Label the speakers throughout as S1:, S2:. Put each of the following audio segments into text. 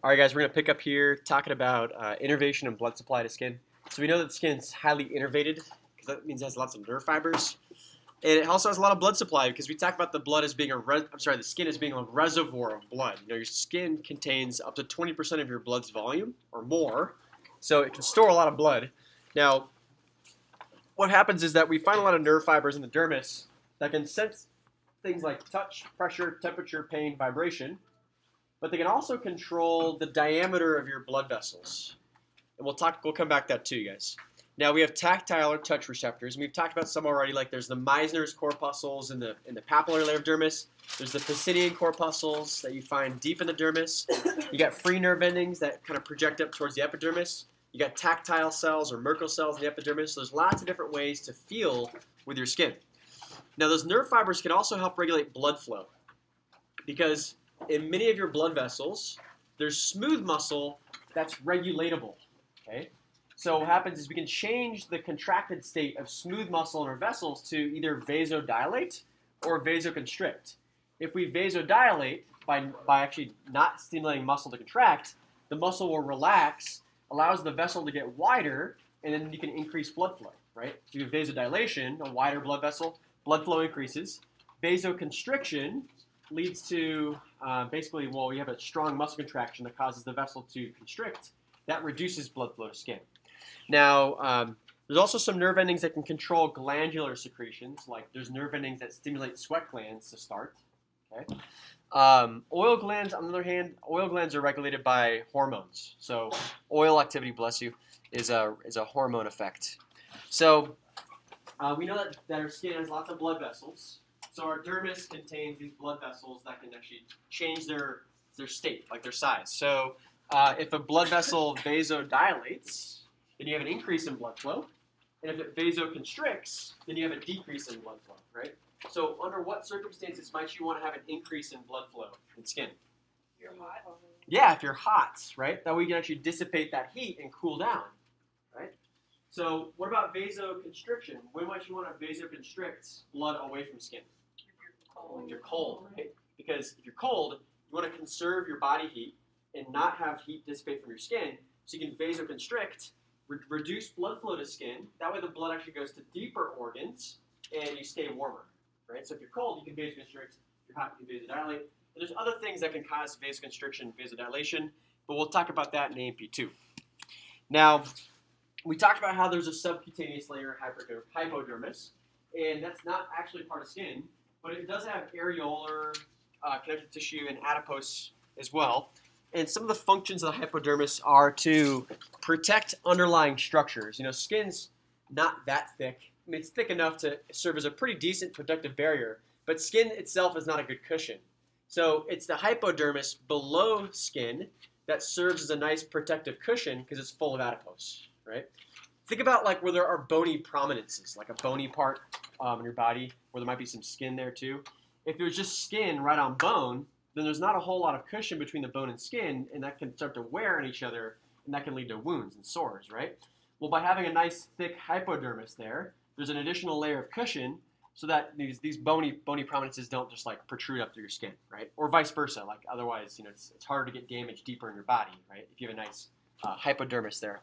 S1: All right, guys, we're going to pick up here talking about uh, innervation and blood supply to skin. So we know that the skin is highly innervated because that means it has lots of nerve fibers. And it also has a lot of blood supply because we talk about the blood as being a I'm sorry, the skin as being a reservoir of blood. You know, your skin contains up to 20% of your blood's volume or more, so it can store a lot of blood. Now, what happens is that we find a lot of nerve fibers in the dermis that can sense things like touch, pressure, temperature, pain, vibration, but they can also control the diameter of your blood vessels. And we'll talk. We'll come back to that too, guys. Now we have tactile or touch receptors, and we've talked about some already. Like there's the Meissner's corpuscles in the in the papillary layer of dermis. There's the Pacinian corpuscles that you find deep in the dermis. You got free nerve endings that kind of project up towards the epidermis. You got tactile cells or Merkel cells in the epidermis. So there's lots of different ways to feel with your skin. Now those nerve fibers can also help regulate blood flow because in many of your blood vessels, there's smooth muscle that's regulatable. Okay? So what happens is we can change the contracted state of smooth muscle in our vessels to either vasodilate or vasoconstrict. If we vasodilate by, by actually not stimulating muscle to contract, the muscle will relax, allows the vessel to get wider, and then you can increase blood flow, right? So you have vasodilation, a wider blood vessel, blood flow increases. Vasoconstriction leads to uh, basically, well, we have a strong muscle contraction that causes the vessel to constrict. That reduces blood flow to skin. Now, um, there's also some nerve endings that can control glandular secretions, like there's nerve endings that stimulate sweat glands to start. Okay. Um, oil glands, on the other hand, oil glands are regulated by hormones. So, oil activity, bless you, is a is a hormone effect. So, uh, we know that, that our skin has lots of blood vessels. So our dermis contains these blood vessels that can actually change their their state, like their size. So uh, if a blood vessel vasodilates, then you have an increase in blood flow. And if it vasoconstricts, then you have a decrease in blood flow, right? So under what circumstances might you want to have an increase in blood flow in skin?
S2: You're hot.
S1: Yeah, if you're hot, right? That way you can actually dissipate that heat and cool down, right? So what about vasoconstriction? When might you want to vasoconstrict blood away from skin? If you're cold, right? Because if you're cold, you want to conserve your body heat and not have heat dissipate from your skin, so you can vasoconstrict, re- reduce blood flow to skin. That way, the blood actually goes to deeper organs, and you stay warmer, right? So if you're cold, you can vasoconstrict. If you're hot, you can vasodilate. And there's other things that can cause vasoconstriction, vasodilation, but we'll talk about that in A&P 2. Now, we talked about how there's a subcutaneous layer, hypoder- hypodermis, and that's not actually part of skin but it does have areolar uh, connective tissue and adipose as well. And some of the functions of the hypodermis are to protect underlying structures. You know, skin's not that thick. I mean, it's thick enough to serve as a pretty decent protective barrier, but skin itself is not a good cushion. So it's the hypodermis below skin that serves as a nice protective cushion because it's full of adipose, right? Think about like where there are bony prominences, like a bony part um, in your body where there might be some skin there too. If there's just skin right on bone, then there's not a whole lot of cushion between the bone and skin, and that can start to wear on each other, and that can lead to wounds and sores, right? Well, by having a nice thick hypodermis there, there's an additional layer of cushion so that these, these bony bony prominences don't just like protrude up through your skin, right? Or vice versa. Like otherwise, you know, it's, it's harder to get damage deeper in your body, right? If you have a nice uh, hypodermis there.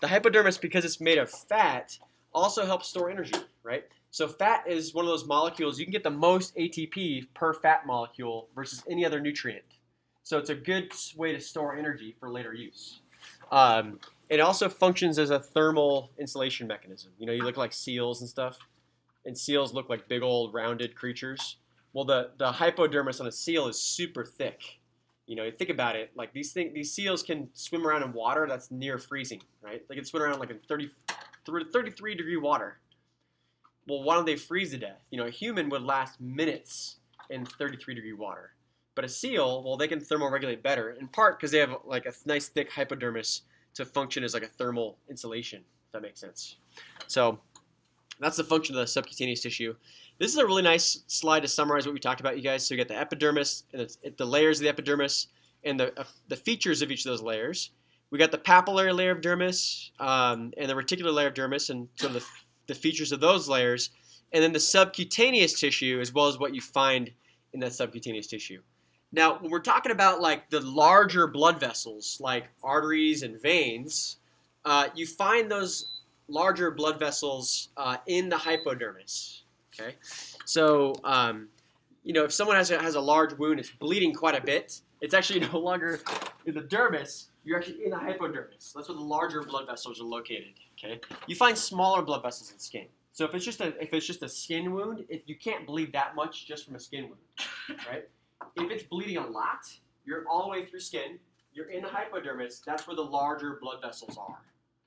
S1: The hypodermis, because it's made of fat, also helps store energy, right? So fat is one of those molecules you can get the most ATP per fat molecule versus any other nutrient. So it's a good way to store energy for later use. Um, it also functions as a thermal insulation mechanism. You know, you look like seals and stuff, and seals look like big old rounded creatures. Well, the, the hypodermis on a seal is super thick. You know, you think about it, like these thing, these seals can swim around in water that's near freezing, right? They can swim around like in 30, 33 degree water well, why don't they freeze to death? You know, a human would last minutes in 33 degree water. But a seal, well, they can thermoregulate better, in part because they have like a nice thick hypodermis to function as like a thermal insulation, if that makes sense. So that's the function of the subcutaneous tissue. This is a really nice slide to summarize what we talked about, you guys. So you got the epidermis, and it, the layers of the epidermis, and the, uh, the features of each of those layers. We got the papillary layer of dermis, um, and the reticular layer of dermis, and sort of the the features of those layers, and then the subcutaneous tissue as well as what you find in that subcutaneous tissue. Now, when we're talking about like the larger blood vessels, like arteries and veins, uh, you find those larger blood vessels uh, in the hypodermis. Okay, so um, you know if someone has a, has a large wound, it's bleeding quite a bit. It's actually no longer in the dermis. You're actually in the hypodermis. That's where the larger blood vessels are located. Okay, you find smaller blood vessels in skin. So if it's just a if it's just a skin wound, it, you can't bleed that much just from a skin wound, right? If it's bleeding a lot, you're all the way through skin. You're in the hypodermis. That's where the larger blood vessels are.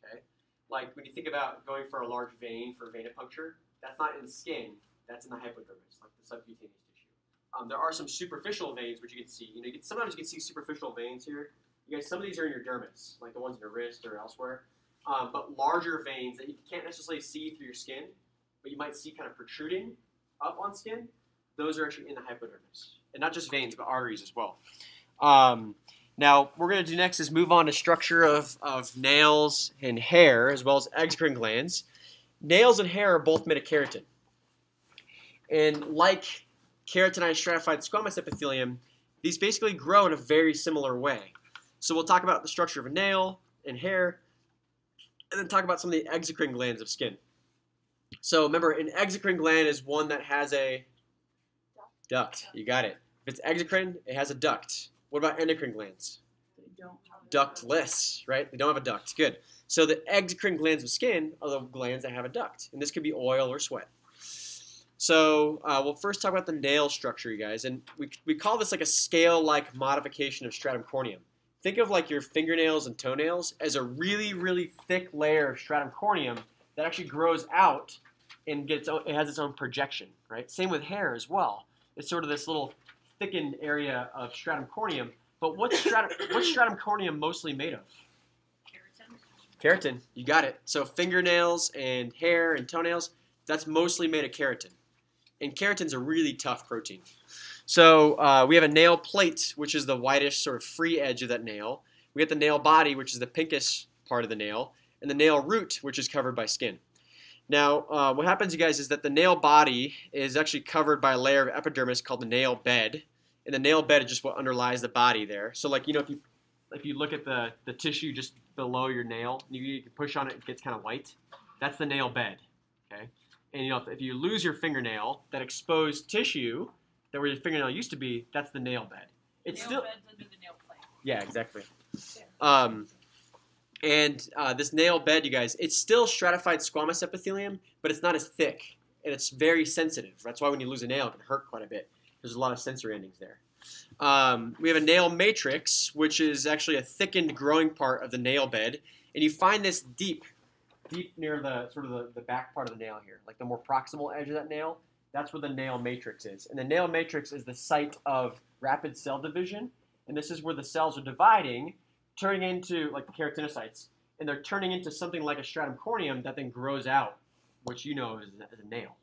S1: Okay, like when you think about going for a large vein for venipuncture, that's not in the skin. That's in the hypodermis, like the subcutaneous tissue. Um, there are some superficial veins which you can see. You know, you can, sometimes you can see superficial veins here. You guys, some of these are in your dermis, like the ones in your wrist or elsewhere. Um, but larger veins that you can't necessarily see through your skin, but you might see kind of protruding up on skin, those are actually in the hypodermis. And not just veins, but arteries as well. Um, now, we're going to do next is move on to structure of, of nails and hair, as well as exocrine glands. Nails and hair are both made of keratin. And like keratinized stratified squamous epithelium, these basically grow in a very similar way. So we'll talk about the structure of a nail and hair, and then talk about some of the exocrine glands of skin. So remember, an exocrine gland is one that has a duct. You got it. If it's exocrine, it has a duct. What about endocrine glands? Ductless, right? They don't have a duct. Good. So the exocrine glands of skin are the glands that have a duct, and this could be oil or sweat. So uh, we'll first talk about the nail structure, you guys, and we, we call this like a scale-like modification of stratum corneum. Think of like your fingernails and toenails as a really, really thick layer of stratum corneum that actually grows out and gets it has its own projection, right? Same with hair as well. It's sort of this little thickened area of stratum corneum. But what's stratum, what's stratum corneum mostly made of?
S2: Keratin.
S1: Keratin, you got it. So fingernails and hair and toenails, that's mostly made of keratin. And keratin's a really tough protein. So uh, we have a nail plate, which is the whitish sort of free edge of that nail. We get the nail body, which is the pinkish part of the nail, and the nail root, which is covered by skin. Now, uh, what happens, you guys, is that the nail body is actually covered by a layer of epidermis called the nail bed, and the nail bed is just what underlies the body there. So, like you know, if you if you look at the the tissue just below your nail, you, you push on it, it gets kind of white. That's the nail bed. Okay, and you know, if, if you lose your fingernail, that exposed tissue that where your fingernail used to be, that's the nail bed. It's
S2: nail
S1: still
S2: beds under the nail plate.
S1: yeah, exactly. Um, and uh, this nail bed, you guys, it's still stratified squamous epithelium, but it's not as thick, and it's very sensitive. That's why when you lose a nail, it can hurt quite a bit. There's a lot of sensory endings there. Um, we have a nail matrix, which is actually a thickened growing part of the nail bed, and you find this deep, deep near the sort of the, the back part of the nail here, like the more proximal edge of that nail. That's where the nail matrix is, and the nail matrix is the site of rapid cell division, and this is where the cells are dividing turning into like the keratinocytes, and they're turning into something like a stratum corneum that then grows out, which you know is, is a nail.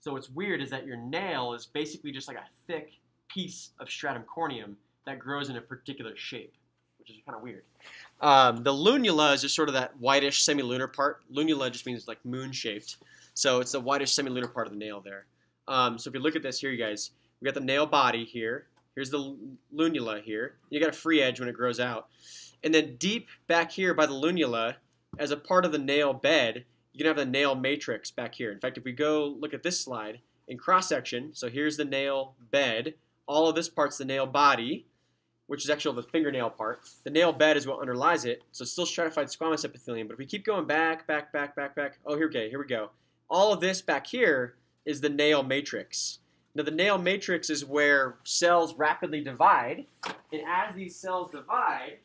S1: So what's weird is that your nail is basically just like a thick piece of stratum corneum that grows in a particular shape, which is kind of weird. Um, the lunula is just sort of that whitish semilunar part. Lunula just means like moon-shaped. So it's the whitish semilunar part of the nail there. Um, so if you look at this here, you guys, we got the nail body here. Here's the lunula here. You got a free edge when it grows out. And then deep back here by the lunula, as a part of the nail bed, you can have the nail matrix back here. In fact, if we go look at this slide in cross section, so here's the nail bed. All of this part's the nail body, which is actually the fingernail part. The nail bed is what underlies it, so still stratified squamous epithelium. But if we keep going back, back, back, back, back, oh, here, okay, here we go. All of this back here is the nail matrix. Now, the nail matrix is where cells rapidly divide, and as these cells divide,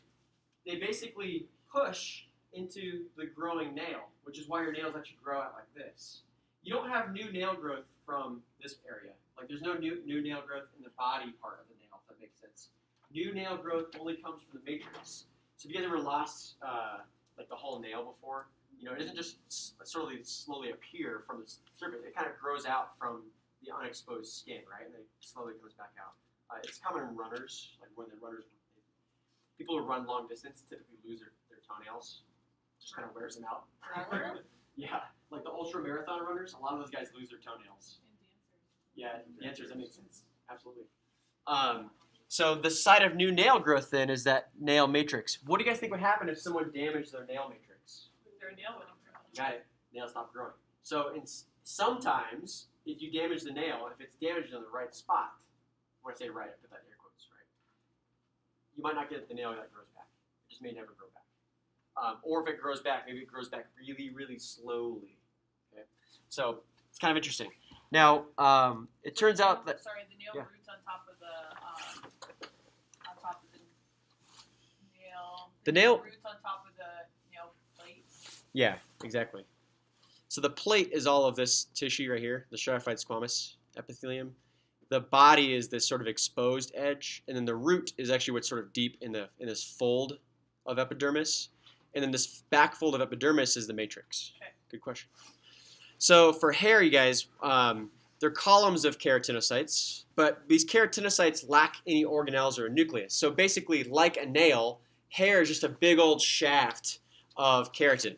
S1: they basically push into the growing nail, which is why your nails actually grow out like this. You don't have new nail growth from this area. Like there's no new, new nail growth in the body part of the nail, if that makes sense. New nail growth only comes from the matrix. So if you guys ever lost uh, like the whole nail before, you know, it doesn't just s- sort of slowly appear from the surface. It kind of grows out from the unexposed skin, right? And it slowly comes back out. Uh, it's common in runners, like when the runners, people who run long distance typically lose their, their toenails. Just kind of wears them out. Yeah, like the ultra marathon runners, a lot of those guys lose their toenails.
S2: And dancers.
S1: Yeah, the answer is that makes sense. Absolutely. Um, So the site of new nail growth then is that nail matrix. What do you guys think would happen if someone damaged their nail matrix?
S2: Their nail grow.
S1: Got it. Nail stopped growing. So in, sometimes if you damage the nail, if it's damaged in the right spot, when I say right, I put that in air quotes, right? You might not get the nail that grows back. It just may never grow back. Um, or if it grows back, maybe it grows back really, really slowly. Okay. So it's kind of interesting. Now, um, it turns out that
S2: Sorry, the nail
S1: yeah.
S2: roots on top of the um, on top of the nail.
S1: The nail-
S2: roots on top of the nail.
S1: Yeah, exactly. So the plate is all of this tissue right here, the stratified squamous epithelium. The body is this sort of exposed edge, and then the root is actually what's sort of deep in the in this fold of epidermis, and then this back fold of epidermis is the matrix.
S2: Okay.
S1: Good question. So for hair, you guys, um, they're columns of keratinocytes, but these keratinocytes lack any organelles or a nucleus. So basically, like a nail, hair is just a big old shaft of keratin.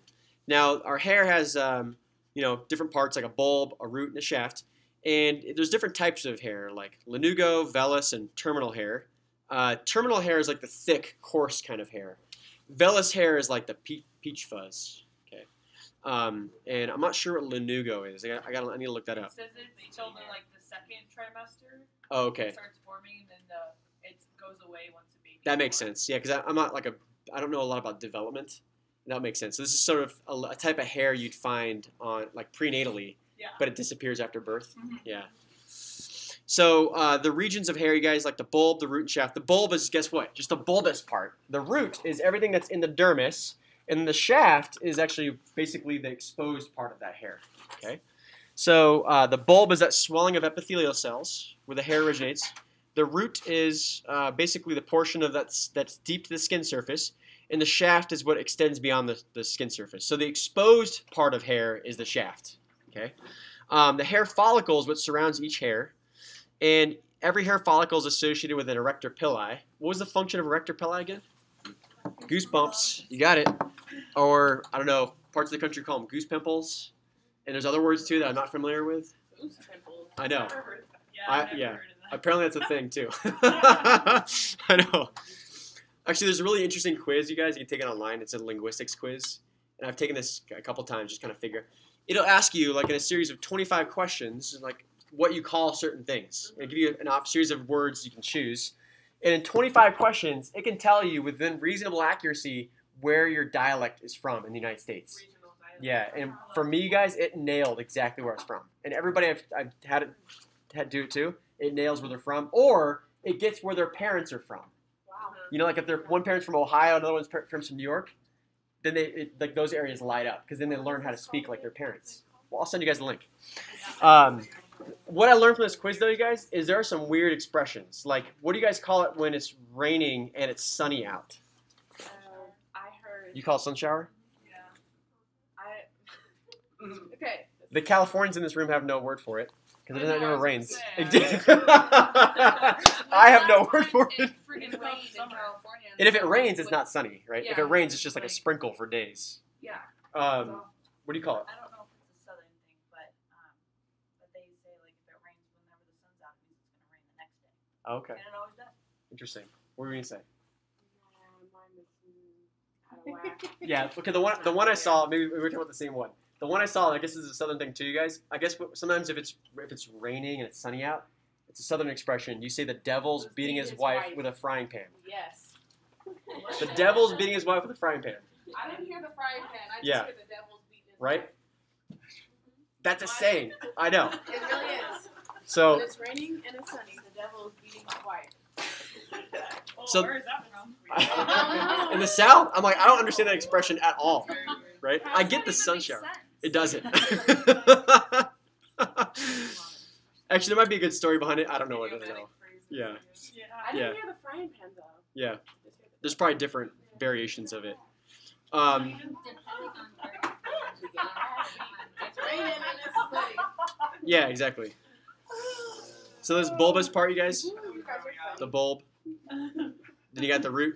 S1: Now, our hair has, um, you know, different parts like a bulb, a root, and a shaft. And there's different types of hair, like lanugo, vellus, and terminal hair. Uh, terminal hair is like the thick, coarse kind of hair. Vellus hair is like the pe- peach fuzz. Okay. Um, and I'm not sure what lanugo is. I got, I got. I need to look that
S2: It
S1: up.
S2: says it's until like the second trimester.
S1: Oh, okay.
S2: It starts forming, and then the it goes away once the baby.
S1: That makes sense. Yeah, because I'm not like a. I don't know a lot about development. That makes sense. So this is sort of a, a type of hair you'd find on like prenatally,
S2: Yeah.
S1: but it disappears after birth.
S2: Mhm.
S1: Yeah. So uh, the regions of hair, you guys, like the bulb, the root, and shaft. The bulb is guess what? Just the bulbous part. The root is everything that's in the dermis, and the shaft is actually basically the exposed part of that hair. Okay. So uh, the bulb is that swelling of epithelial cells where the hair originates. The root is uh, basically the portion of that's that's deep to the skin surface, and the shaft is what extends beyond the, the skin surface. So the exposed part of hair is the shaft. Okay. Um, the hair follicle is what surrounds each hair, and every hair follicle is associated with an arrector pili. What was the function of arrector pili again? Goosebumps. You got it. Or I don't know. Parts of the country call them goose pimples, and there's other words too that I'm not familiar with.
S3: Goose pimples.
S1: I know.
S2: Never heard that. Yeah,
S1: I- yeah.
S2: heard of that.
S1: Apparently that's a thing too. I know. Actually, there's a really interesting quiz, you guys. You can take it online. It's a linguistics quiz, and I've taken this a couple times, just kind of figure. It'll ask you like in a series of 25 questions, like what you call certain things. It'll give you an op- series of words you can choose, and in 25 questions, it can tell you within reasonable accuracy where your dialect is from in the United States. Yeah, and for me, guys, it nailed exactly where it's from. And everybody I've, I've had it had do it too. It nails where they're from, or it gets where their parents are from. You know, like if they're one parent's from Ohio, and another one's from New York, then they it, like those areas light up because then they learn how to speak like their parents. Well, I'll send you guys the link. Um, what I learned from this quiz, though, you guys, is there are some weird expressions. Like, what do you guys call it when it's raining and it's sunny out?
S3: Uh, I heard.
S1: You call it sun shower?
S2: Yeah.
S3: I. okay.
S1: The Californians in this room have no word for it because it
S3: I
S1: never rains. It did- I have no word for it.
S3: It freaking in. California.
S1: And if it rains, it's not sunny, right? If it rains, it's just like a sprinkle for days.
S3: Yeah.
S1: Um, what do you call it?
S2: I don't know if it's a southern thing, but um, but they say like if it rains whenever the sun's out, it's gonna rain the next day,
S1: Oh, okay,
S2: and it always does.
S1: interesting. What were you gonna say?
S3: Yeah, mine is, mm, out of whack.
S1: Yeah, okay. The one, the one I saw, maybe we were talking about the same one. The one I saw, I guess, this is a southern thing too, you guys. I guess sometimes if it's if it's raining and it's sunny out, it's a southern expression. You say the devil's beating his wife with a frying pan.
S3: Yes.
S1: The devil's beating his wife with a frying pan.
S3: I didn't hear the frying pan. I just
S1: Yeah.
S3: hear the devil's beating his
S1: Right?
S3: wife.
S1: That's a saying. I know.
S3: It really is.
S1: So
S3: When it's raining and it's sunny, the devil is beating his wife.
S2: Oh,
S1: So-
S2: where is that from?
S1: in the South, I'm like, I don't understand that expression at all.
S2: Very weird.
S1: Right?
S3: How
S1: I
S3: does
S1: get
S3: that
S1: the
S3: even
S1: sun
S3: make
S1: shower.
S3: sense?
S1: It doesn't. Actually, there might be a good story behind it. I don't know what it is. though. Yeah.
S2: Yeah.
S3: I didn't
S1: Yeah.
S3: hear the frying pan though.
S1: Yeah.
S3: Just hear the
S1: There's probably different variations of it. Um,
S3: It's raining and it's sunny.
S1: yeah, exactly. So this bulbous part, you guys,
S3: Ooh, you guys are
S1: the bulb. Then you got the root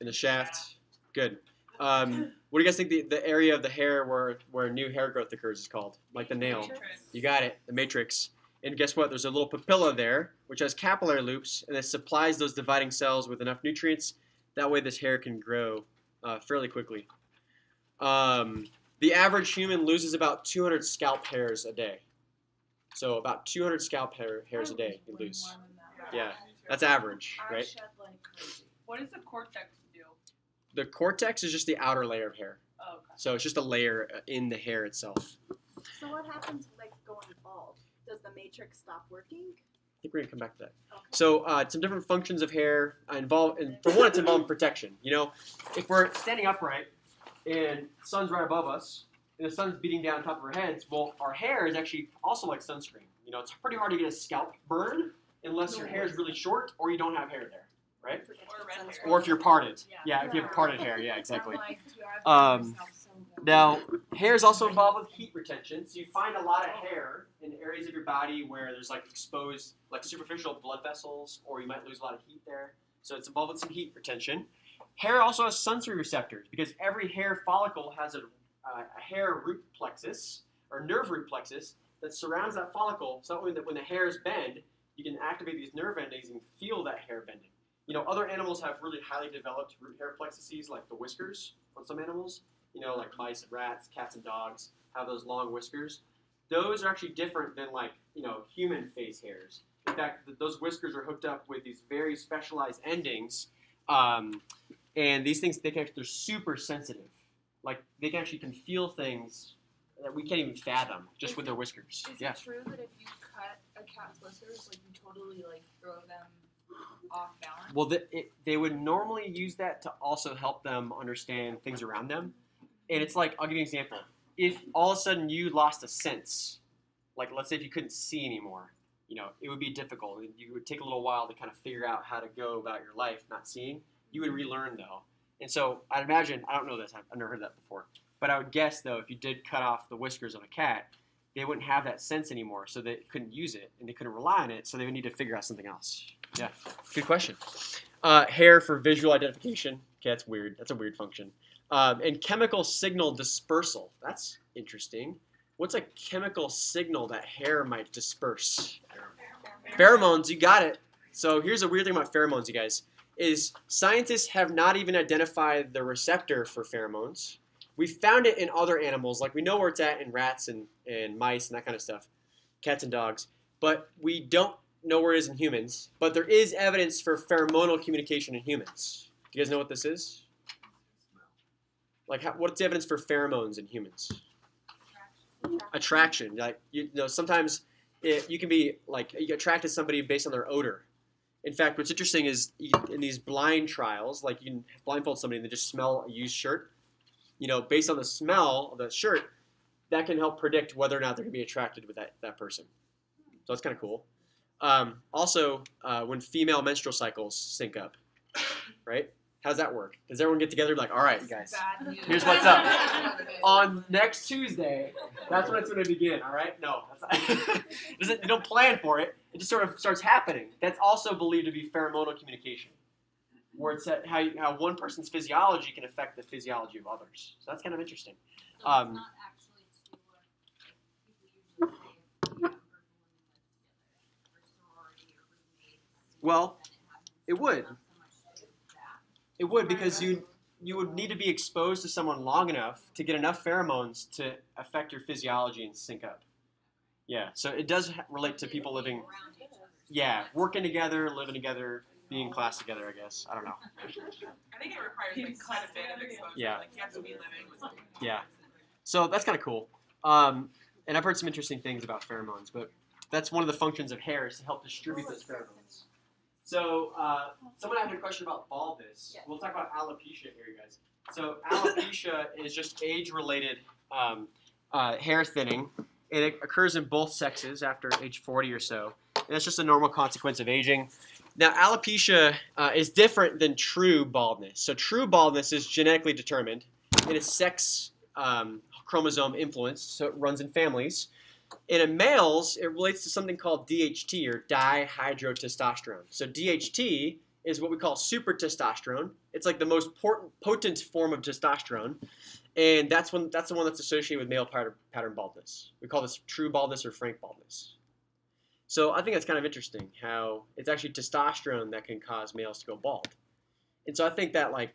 S1: and the shaft. Good. Um, what do you guys think the, the area of the hair where where new hair growth occurs is called? Like the nail. You got it. The matrix. And guess what? There's a little papilla there, which has capillary loops, and it supplies those dividing cells with enough nutrients. That way, this hair can grow uh, fairly quickly. Um, the average human loses about 200 scalp hairs a day. So about 200 scalp hair, hairs a day you lose. Yeah, that's average,
S2: I
S1: right?
S2: shed like crazy.
S4: What the cortex do?
S1: The cortex is just the outer layer of hair.
S4: Oh, okay.
S1: So it's just a layer uh, in the hair itself.
S3: So what happens like going bald? Does the matrix stop working?
S1: I think we're gonna come back to that.
S3: Okay.
S1: So uh, some different functions of hair uh, involve, and for one, it's involved in protection. You know, if we're standing upright and the sun's right above us and the sun's beating down on top of our heads, well, our hair is actually also like sunscreen. You know, it's pretty hard to get a scalp burn unless your hair is really short or you don't have hair there, right?
S4: Or red hair.
S1: Or if you're parted.
S2: Yeah.
S1: Yeah, if you have parted hair. Yeah, exactly.
S2: I'm like, dude, I
S1: Um,
S2: myself so good.
S1: Now, hair is also involved with heat retention. So you find a lot of hair in areas of your body where there's like exposed, like superficial blood vessels, or you might lose a lot of heat there. So it's involved with some heat retention. Hair also has sensory receptors because every hair follicle has a, uh, a hair root plexus or nerve root plexus that surrounds that follicle. So that when the, when the hairs bend, you can activate these nerve endings and feel that hair bending. You know, other animals have really highly developed root hair plexuses, like the whiskers on some animals you know, like mice and rats, cats and dogs have those long whiskers. Those are actually different than like, you know, human face hairs. In fact, th- those whiskers are hooked up with these very specialized endings, um, and these things they can they're super sensitive. Like they can actually can feel things that we can't even fathom just
S5: Is
S1: with their whiskers.
S5: Is
S1: Yeah.
S5: it true that if you cut a cat's whiskers, like you totally like throw them
S1: Well, the, it, they would normally use that to also help them understand things around them. And it's like, I'll give you an example. If all of a sudden you lost a sense, like let's say if you couldn't see anymore, you know, it would be difficult. You would take a little while to kind of figure out how to go about your life not seeing. You would relearn though. And so I'd imagine, I don't know this, I've I've never heard that before, but I would guess though, if you did cut off the whiskers of a cat, they wouldn't have that sense anymore, so they couldn't use it and they couldn't rely on it, so they would need to figure out something else. Yeah, good question. Uh, hair for visual identification. Okay, that's weird. That's a weird function. Um, and chemical signal dispersal. That's interesting. What's a chemical signal that hair might disperse? Pheromones. You got it. So here's a weird thing about pheromones, you guys. Is scientists have not even identified the receptor for pheromones. We found it in other animals, like we know where it's at in rats and, and mice and that kind of stuff, cats and dogs. But we don't know where it is in humans. But there is evidence for pheromonal communication in humans. Do you guys know what this is? Like, how, what's the evidence for pheromones in humans? Attraction. Like, you, know, sometimes it, you can be like you to somebody based on their odor. In fact, what's interesting is in these blind trials, like you can blindfold somebody and they just smell a used shirt. You know, based on the smell of the shirt, that can help predict whether or not they're going to be attracted with that, that person. So that's kind of cool. Um, also, uh, when female menstrual cycles sync up, right? How does that work? Does everyone get together like, all right, you guys, Here's what's up. on next Tuesday, that's when it's going to begin, all right? No, you don't plan for it. It just sort of starts happening. That's also believed to be pheromonal communication, where it's at how, you, how one person's physiology can affect the physiology of others. So that's kind of interesting.
S6: So
S1: Um,
S6: it's not actually two, uh, people usually say, you know, group of women live together, or sorority or roommates.
S1: Well, it would.
S6: not so much to do with that.
S1: It would because you you would need to be exposed to someone long enough to get enough pheromones to affect your physiology and sync up. Yeah, so it does relate to people living.
S6: Around each other.
S1: Yeah, working together, living together, being in class together. I guess I don't know.
S4: I think it requires like quite a bit of exposure.
S1: Yeah.
S4: Like you have to be living with someone.
S1: Yeah. So that's kind of cool. Um, and I've heard some interesting things about pheromones, but that's one of the functions of hair is to help distribute those pheromones. So uh, someone had a question about baldness.
S3: Yeah.
S1: We'll talk about alopecia here, you guys. So alopecia is just age-related um, uh, hair thinning, it occurs in both sexes after age 40 or so. And that's just a normal consequence of aging. Now, alopecia uh, is different than true baldness. So true baldness is genetically determined, it's sex um, chromosome influenced, so it runs in families. And in males, it relates to something called DHT or dihydrotestosterone. So DHT is what we call super testosterone. It's like the most potent form of testosterone, and that's one that's the one that's associated with male pattern baldness. We call this true baldness or frank baldness. So I think that's kind of interesting how it's actually testosterone that can cause males to go bald. And so I think that like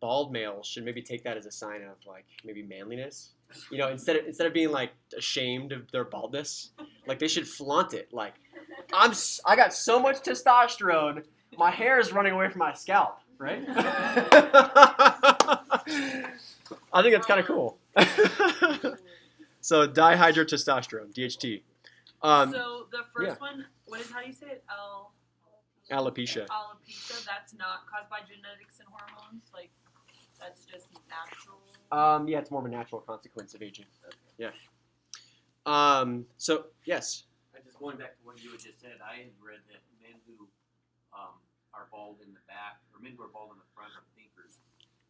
S1: bald males should maybe take that as a sign of like maybe manliness. You know, instead of instead of being like ashamed of their baldness, like they should flaunt it. Like I'm I got so much testosterone, my hair is running away from my scalp, right? I think that's kind of cool. so dihydrotestosterone, DHT. Um,
S4: so the first
S1: yeah.
S4: one, what is how do you say it? Al
S1: alopecia.
S4: alopecia. That's not caused by genetics and hormones. Like that's just natural.
S1: Um, yeah, it's more of a natural consequence of aging. Yeah. Um, so yes.
S7: I just going back to what you had just said, I had read that men who um, are bald in the back, or men who are bald in the front are thinkers.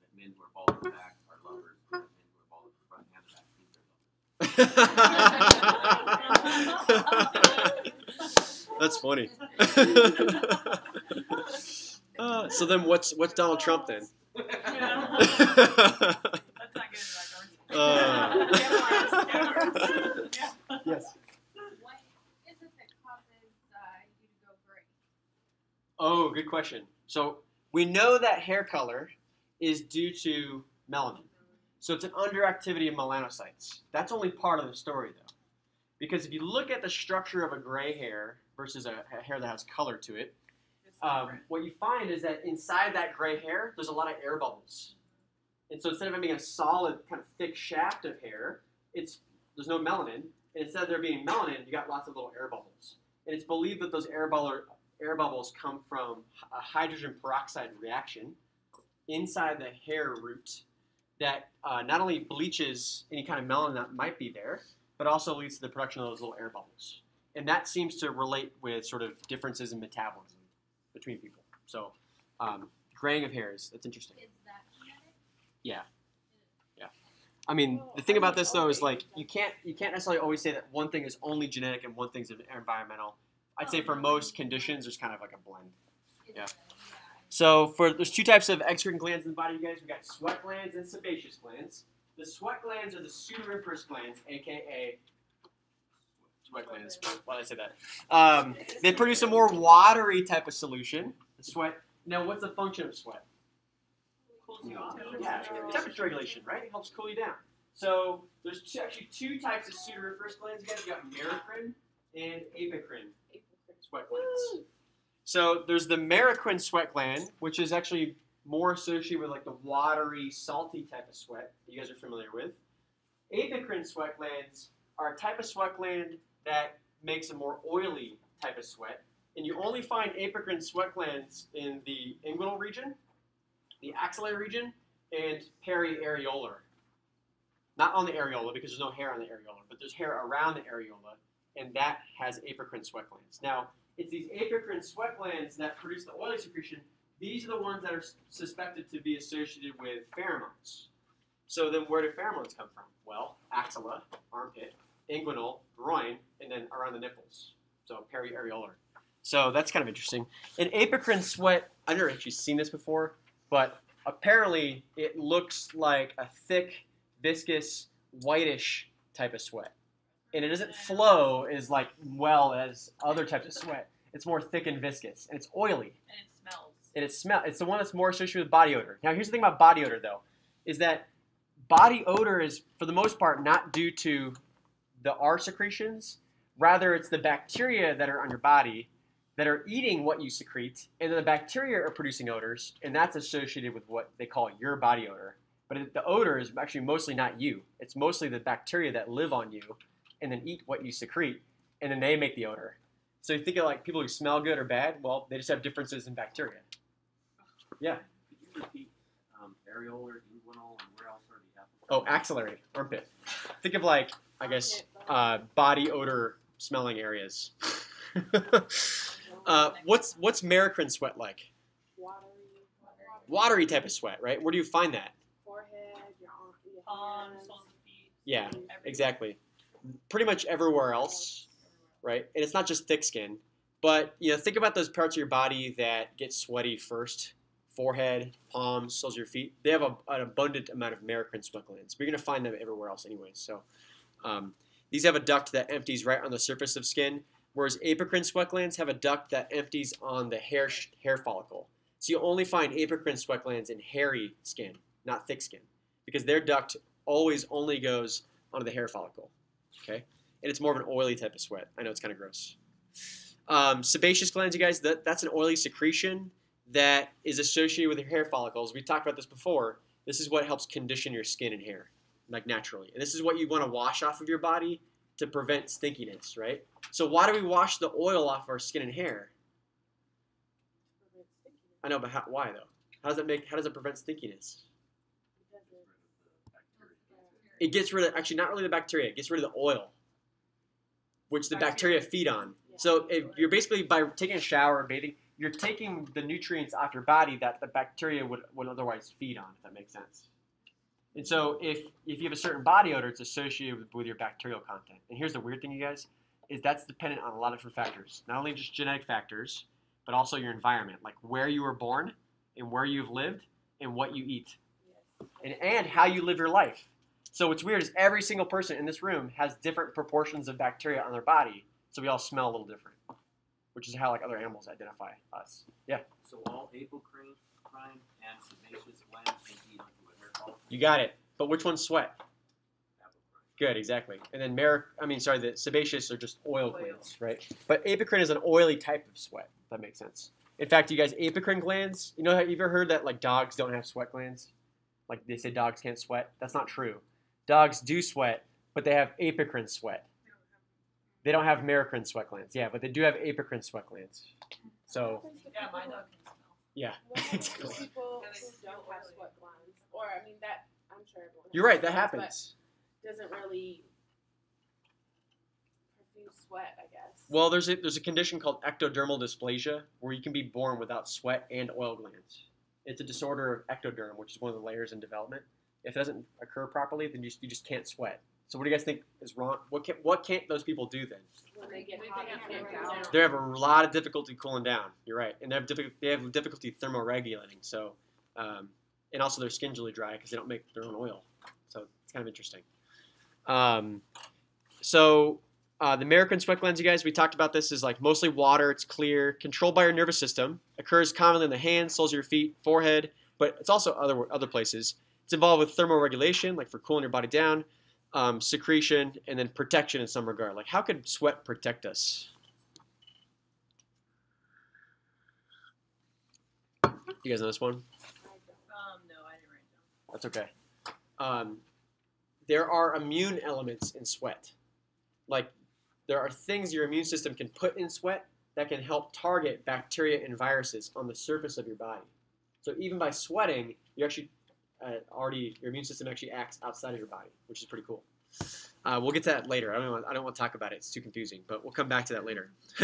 S7: That men who are bald in the back are lovers. And that men who are bald in the front and the back think they're lovers.
S1: That's funny. uh, so then, what's what's Donald Trump then?
S4: Let's not get into that
S1: Uh. yes.
S6: What is it that causes uh, you to go gray?
S1: Oh, good question. So we know that hair color is due to melanin. So it's an underactivity of melanocytes. That's only part of the story, though. Because if you look at the structure of a gray hair versus a, a hair that has color to it, um, what you find is that inside that gray hair, there's a lot of air bubbles. And so instead of having a solid, kind of thick shaft of hair, it's there's no melanin. And instead of there being melanin, you got lots of little air bubbles. And it's believed that those air, bubble, air bubbles come from a hydrogen peroxide reaction inside the hair root that uh, not only bleaches any kind of melanin that might be there, but also leads to the production of those little air bubbles. And that seems to relate with sort of differences in metabolism between people. So, um, graying of hairs, that's interesting.
S6: Is that genetic?
S1: Yeah. Yeah. I mean, the thing about this though is like you can't you can't necessarily always say that one thing is only genetic and one thing's environmental. I'd say for most conditions, there's kind of like a blend. Yeah. So for there's two types of exocrine glands in the body, you guys. We got sweat glands and sebaceous glands. The sweat glands are the sudoriferous glands, aka sweat glands. Why did I say that? Um, they produce a more watery type of solution. The sweat. Now, what's the function of sweat?
S4: Cools you off.
S1: Yeah, temperature regulation, right? It helps cool you down. So there's two, actually two types of sudoriferous glands. You guys You got merocrine and apocrine sweat glands. So there's the merocrine sweat gland, which is actually more associated with like the watery, salty type of sweat that you guys are familiar with. Apocrine sweat glands are a type of sweat gland that makes a more oily type of sweat. And you only find apocrine sweat glands in the inguinal region, the axillary region, and periareolar. Not on the areola because there's no hair on the areola, but there's hair around the areola, and that has apocrine sweat glands. Now, it's these apocrine sweat glands that produce the oily secretion. These are the ones that are suspected to be associated with pheromones. So then, where do pheromones come from? Well, axilla, armpit, inguinal, groin, and then around the nipples. So periareolar. So that's kind of interesting. And apocrine sweat, I've never actually seen this before, but apparently it looks like a thick, viscous, whitish type of sweat. And it doesn't flow as like well as other types of sweat. It's more thick and viscous, and it's oily
S4: And it smells.
S1: and it smell. It's the one that's more associated with body odor. Now, here's the thing about body odor, though, is that body odor is, for the most part, not due to the R secretions. Rather, it's the bacteria that are on your body that are eating what you secrete, and then the bacteria are producing odors, and that's associated with what they call your body odor. But the odor is actually mostly not you. It's mostly the bacteria that live on you, and then eat what you secrete, and then they make the odor. So you think of like people who smell good or bad. Well, they just have differences in bacteria. Yeah.
S7: Could you repeat um, areolar, inguinal, and where else are the apple?
S1: Oh, axillary, armpit. Think of like, I guess, uh, body odor smelling areas. uh, what's what's merocrine sweat like?
S3: Watery,
S1: Watery type of sweat, right? Where do you find that?
S3: forehead, your arm, your
S4: Palms,
S3: hands.
S4: feet.
S1: Yeah, exactly. Pretty much everywhere else, right? And it's not just thick skin, but you know, think about those parts of your body that get sweaty first: forehead, palms, soles of your feet. They have a, an abundant amount of merocrine sweat glands. You're gonna find them everywhere else, anyway. So um, these have a duct that empties right on the surface of skin, whereas apocrine sweat glands have a duct that empties on the hair hair follicle. So you only find apocrine sweat glands in hairy skin, not thick skin, because their duct always only goes onto the hair follicle. Okay, and it's more of an oily type of sweat. I know it's kind of gross. Um, sebaceous glands, you guys, that, that's an oily secretion that is associated with your hair follicles. We talked about this before. This is what helps condition your skin and hair, like naturally. And this is what you want to wash off of your body to prevent stinkiness, right? So why do we wash the oil off our skin and hair? I know, but how, why though? How does that make? How does it prevent stinkiness? It gets rid of actually not really the bacteria. It gets rid of the oil, which the bacteria feed on. So if you're basically by taking a shower and bathing, you're taking the nutrients off your body that the bacteria would, would otherwise feed on. If that makes sense. And so if if you have a certain body odor, it's associated with, with your bacterial content. And here's the weird thing, you guys, is that's dependent on a lot of different factors. Not only just genetic factors, but also your environment, like where you were born and where you've lived and what you eat. And, and how you live your life. So what's weird is every single person in this room has different proportions of bacteria on their body, so we all smell a little different, which is how like other animals identify us. Yeah,
S7: So all apocrine crime and sebaceous glands empty onto a
S1: you got it. But which one's sweat? Good, exactly. And then mer, I mean, sorry, the sebaceous are just oil glands, right? But apocrine is an oily type of sweat. If that makes sense. In fact, you guys, apocrine glands. You know, have you ever heard that like dogs don't have sweat glands? Like they say dogs can't sweat. That's not true. Dogs do sweat, but they have apocrine sweat. They don't have merocrine sweat glands. Yeah, but they do have apocrine sweat glands. So
S4: Yeah, my dog can smell.
S1: yeah,
S8: What happens to
S1: exactly.
S8: people
S4: Yeah, they
S8: who
S4: smell
S8: don't have sweat glands? Or I mean that I'm sure everyone.
S1: You're right. That happens.
S8: Doesn't really perfuse sweat, I guess.
S1: Well, there's a there's a condition called ectodermal dysplasia where you can be born without sweat and oil glands. It's a disorder of ectoderm, which is one of the layers in development. If it doesn't occur properly, then you just, you just can't sweat. So what do you guys think is wrong? What can what can't those people do then?
S8: when they get
S4: They
S8: hot, they can't
S4: really
S8: go.
S4: down.
S1: They have a lot of difficulty cooling down. You're right, and they have difficulty they have difficulty thermoregulating. So, um, and also their skin's really dry because they don't make their own oil. So it's kind of interesting. Um, so uh, the merocrine sweat glands, you guys, we talked about this is like mostly water. It's clear, controlled by your nervous system. Occurs commonly in the hands, soles of your feet, forehead, but it's also other other places. It's involved with thermoregulation, like for cooling your body down, um, secretion, and then protection in some regard. Like how could sweat protect us? You guys know this one?
S4: Um, no, I didn't write down.
S1: That's okay. Um, there are immune elements in sweat. Like there are things your immune system can put in sweat that can help target bacteria and viruses on the surface of your body. So even by sweating, you're actually uh, already your immune system actually acts outside of your body, which is pretty cool. Uh, we'll get to that later. I don't want, I don't want to talk about it. It's too confusing, but we'll come back to that later.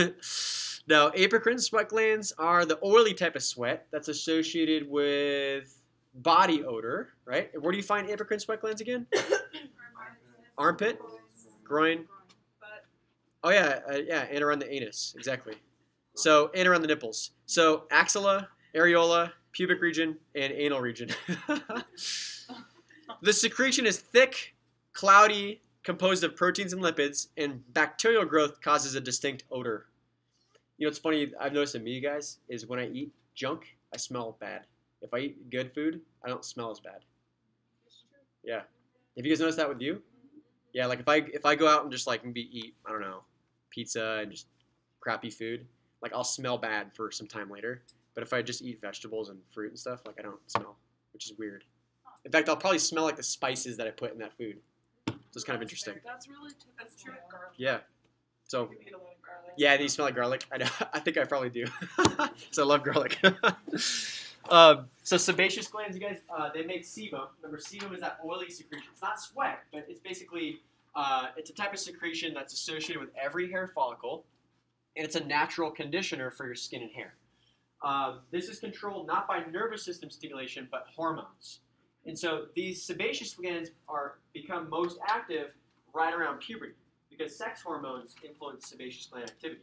S1: now, apocrine sweat glands are the oily type of sweat that's associated with body odor, right? Where do you find apocrine sweat glands again? Armpit, groin. Oh yeah, uh, yeah, and around the anus, exactly. So and around the nipples. So axilla, areola, pubic region, and anal region. the secretion is thick, cloudy, composed of proteins and lipids, and bacterial growth causes a distinct odor. You know it's funny? I've noticed in me, you guys, is when I eat junk, I smell bad. If I eat good food, I don't smell as bad. Yeah. Have you guys noticed that with you? Yeah, like if I if I go out and just like maybe eat I don't know pizza and just crappy food, like I'll smell bad for some time later. But if I just eat vegetables and fruit and stuff, like I don't smell, which is weird. In fact, I'll probably smell like the spices that I put in that food. So it's kind of interesting.
S4: That's really that's true garlic.
S1: Yeah. So
S4: You eat a lot of garlic.
S1: yeah, and you smell like garlic. I know. I think I probably do. so I love garlic. um, so sebaceous glands, you guys, uh, they make sebum. Remember, sebum is that oily secretion. It's not sweat, but it's basically uh, it's a type of secretion that's associated with every hair follicle, and it's a natural conditioner for your skin and hair. Um, this is controlled not by nervous system stimulation, but hormones. And so these sebaceous glands are become most active right around puberty because sex hormones influence sebaceous gland activity.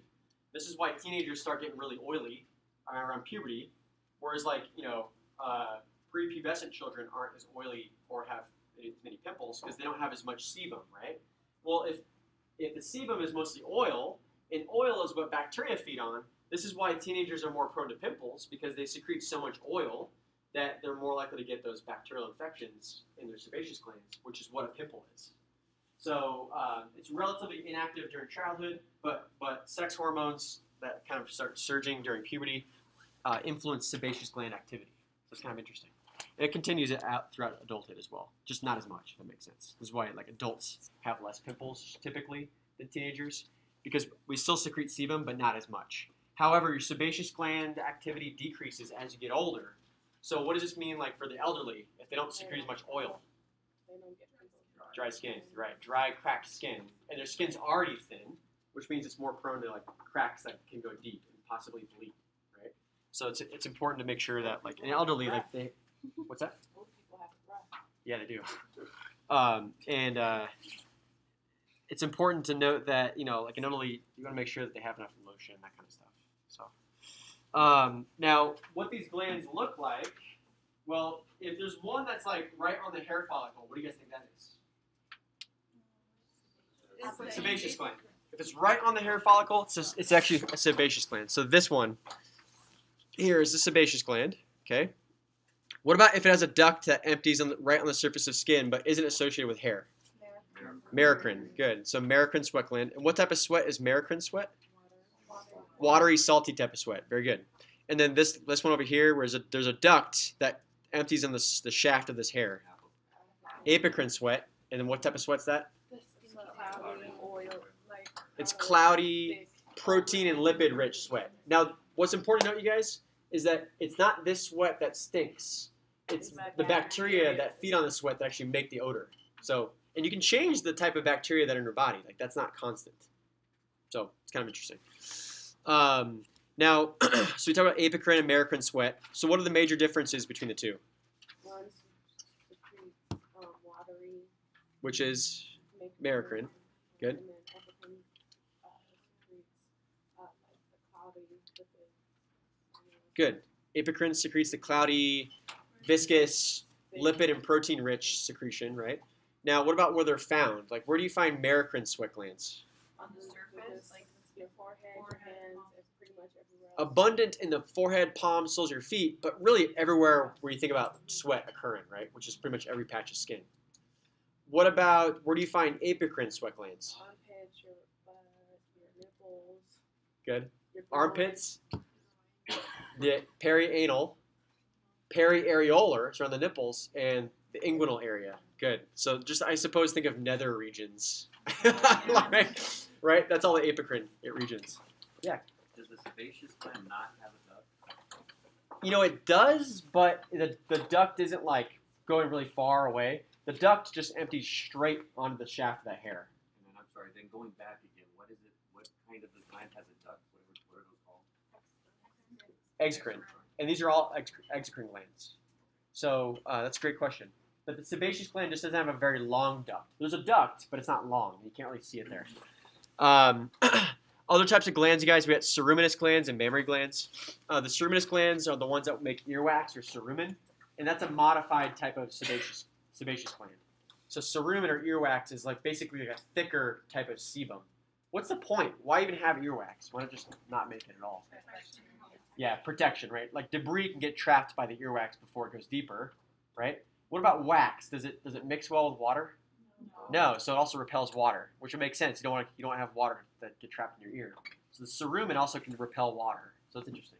S1: This is why teenagers start getting really oily around puberty, whereas like you know uh, prepubescent children aren't as oily or have as many pimples because they don't have as much sebum, right? Well, if if the sebum is mostly oil, And oil is what bacteria feed on. This is why teenagers are more prone to pimples because they secrete so much oil that they're more likely to get those bacterial infections in their sebaceous glands, which is what a pimple is. So uh, it's relatively inactive during childhood, but but sex hormones that kind of start surging during puberty uh, influence sebaceous gland activity. So it's kind of interesting. And it continues out throughout adulthood as well, just not as much. If that makes sense. This is why like adults have less pimples typically than teenagers because we still secrete sebum, but not as much. However, your sebaceous gland activity decreases as you get older. So what does this mean like for the elderly if they don't secrete as much oil?
S8: They don't get pimples.
S1: Dry skin, right? Dry, cracked skin, and their skin's already thin, which means it's more prone to like cracks that can go deep and possibly bleed, right? So it's it's important to make sure that like an elderly like they, what's that?
S8: Old people have to brush.
S1: Yeah, they do. Um, and uh, it's important to note that you know, like an elderly, you want to make sure that they have enough lotion, and that kind of stuff. So, um, now what these glands look like? Well, if there's one that's like right on the hair follicle, what do you guys think that is? Sebaceous gland. If it's right on the hair follicle, it's, a, it's actually a sebaceous gland. So this one here is the sebaceous gland. Okay. What about if it has a duct that empties on the, right on the surface of skin, but isn't associated with hair? Merocrine. Good. So merocrine sweat gland. And what type of sweat is merocrine sweat? Watery, salty type of sweat. Very good. And then this this one over here, where there's a, there's a duct that empties in the, the shaft of this hair. Apocrine sweat. And then what type of sweat's that? It's cloudy, protein and lipid rich sweat. Now, what's important to note, you guys, is that it's not this sweat that stinks. It's the bacteria that feed on the sweat that actually make the odor. So, and you can change the type of bacteria that are in your body. Like that's not constant. So it's kind of interesting. Um, now, so we talk about apocrine and merocrine sweat. So what are the major differences between the two?
S8: One secretes, um, watery.
S1: Which is
S8: make
S1: Merocrine. Good.
S8: And then epicrine, uh, secretes, uh, like the cloudy lipid.
S1: good. Apocrine secretes the cloudy, viscous, lipid and protein rich secretion, right? Now, what about where they're found? Like, where do you find merocrine sweat glands?
S4: On the surface, like
S8: your forehead,
S4: forehead,
S8: hands, it's pretty much everywhere. else.
S1: Abundant in the forehead, palms, soles of your feet, but really everywhere where you think about sweat occurring, right? Which is pretty much every patch of skin. What about where do you find apocrine sweat glands?
S8: Armpits, your butt, your nipples.
S1: Good.
S8: Your
S1: Armpits, the perianal, periareolar, so around the nipples, and the inguinal area. Good. So just I suppose think of nether regions, right? Right. That's all the apocrine regions. Yeah.
S7: Does the sebaceous gland not have a duct?
S1: You know, it does, but the, the duct isn't like going really far away. The duct just empties straight onto the shaft of that hair.
S7: And then I'm sorry, then going back again, what is it? What kind of a gland has a duct? What are, what are those called?
S1: Exocrine. And these are all ex- exocrine glands. So uh, that's a great question. But the sebaceous gland just doesn't have a very long duct. There's a duct, but it's not long. You can't really see it there. Um, other types of glands, you guys, we got ceruminous glands and mammary glands. Uh, the ceruminous glands are the ones that make earwax or cerumen, and that's a modified type of sebaceous, sebaceous gland. So cerumen or earwax is like basically like a thicker type of sebum. What's the point? Why even have earwax? Why not just not make it at all? Yeah, protection, right? Like debris can get trapped by the earwax before it goes deeper, right? What about wax? Does it does it mix well with water? No, so it also repels water, which would make sense. You don't want you don't have water that get trapped in your ear. So the cerumen also can repel water, so it's interesting.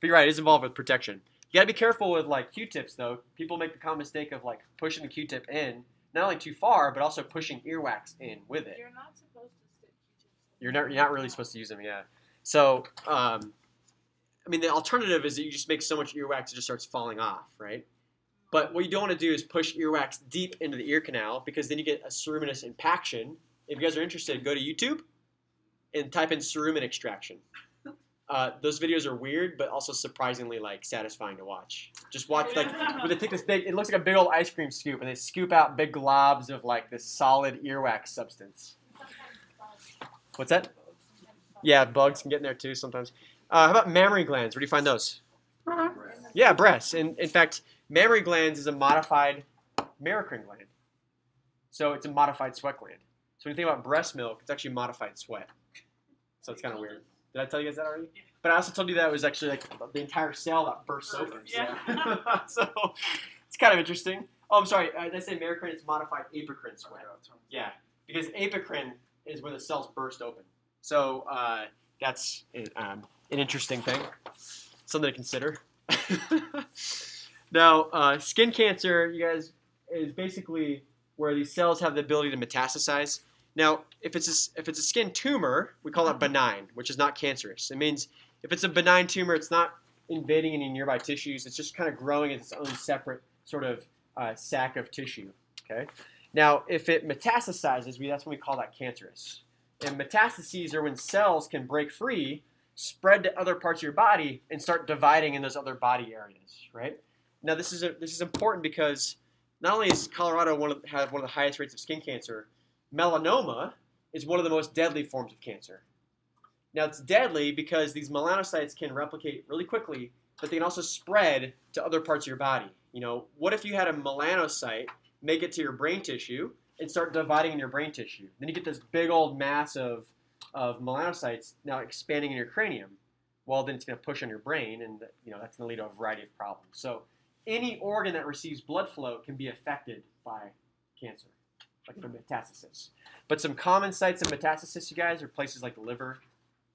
S1: But you're right, it is involved with protection. You gotta be careful with like Q-tips though. People make the common mistake of like pushing the Q-tip in, not only too far, but also pushing earwax in with it.
S8: You're not supposed to stick Q-tips.
S1: You're not you're not really supposed to use them, yeah. So, um, I mean, the alternative is that you just make so much earwax it just starts falling off, right? But what you don't want to do is push earwax deep into the ear canal because then you get a ceruminous impaction. If you guys are interested, go to YouTube and type in cerumen extraction. Uh, those videos are weird, but also surprisingly like satisfying to watch. Just watch like when they take this big, it looks like a big old ice cream scoop, and they scoop out big globs of like this solid earwax substance. What's that? Yeah, bugs can get in there too sometimes. Uh, how about mammary glands? Where do you find those? Yeah, breasts. And in fact, mammary glands is a modified merocrine gland. So it's a modified sweat gland. So when you think about breast milk, it's actually modified sweat. So it's kind of weird. Did I tell you guys that already? But I also told you that it was actually like the entire cell that bursts open. So,
S4: Yeah.
S1: so it's kind of interesting. Oh, I'm sorry. Uh, did I say merocrine? It's modified apocrine sweat. Yeah, because apocrine is where the cells burst open. So uh, that's um, an interesting thing, something to consider. now, uh, skin cancer, you guys, is basically where these cells have the ability to metastasize. Now, if it's a, if it's a skin tumor, we call it benign, which is not cancerous. It means if it's a benign tumor, it's not invading any nearby tissues. It's just kind of growing as its own separate sort of uh, sac of tissue. Okay. Now, if it metastasizes, we, that's when we call that cancerous. And metastases are when cells can break free, spread to other parts of your body, and start dividing in those other body areas. Right. Now, this is a, this is important because not only is Colorado one of, have one of the highest rates of skin cancer, melanoma is one of the most deadly forms of cancer. Now, it's deadly because these melanocytes can replicate really quickly, but they can also spread to other parts of your body. You know, what if you had a melanocyte make it to your brain tissue and start dividing in your brain tissue? Then you get this big old mass of, of melanocytes now expanding in your cranium. Well, then it's going to push on your brain, and you know that's going to lead to a variety of problems. So, any organ that receives blood flow can be affected by cancer, like from metastasis. But some common sites of metastasis, you guys, are places like the liver,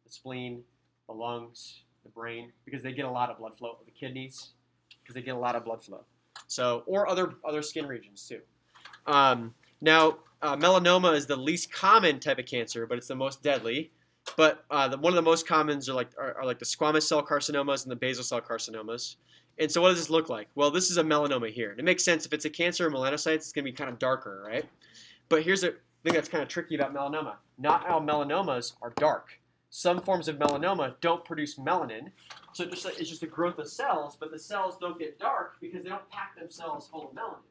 S1: the spleen, the lungs, the brain, because they get a lot of blood flow. The kidneys, because they get a lot of blood flow. So, or other other skin regions too. Um, now, uh, melanoma is the least common type of cancer, but it's the most deadly. But uh, the, one of the most commons are like are, are like the squamous cell carcinomas and the basal cell carcinomas. And so, what does this look like? Well, this is a melanoma here. And it makes sense if it's a cancer of melanocytes, it's going to be kind of darker, right? But here's a thing that's kind of tricky about melanoma. Not all melanomas are dark. Some forms of melanoma don't produce melanin, so it's just, it's just a growth of cells, but the cells don't get dark because they don't pack themselves full of melanin.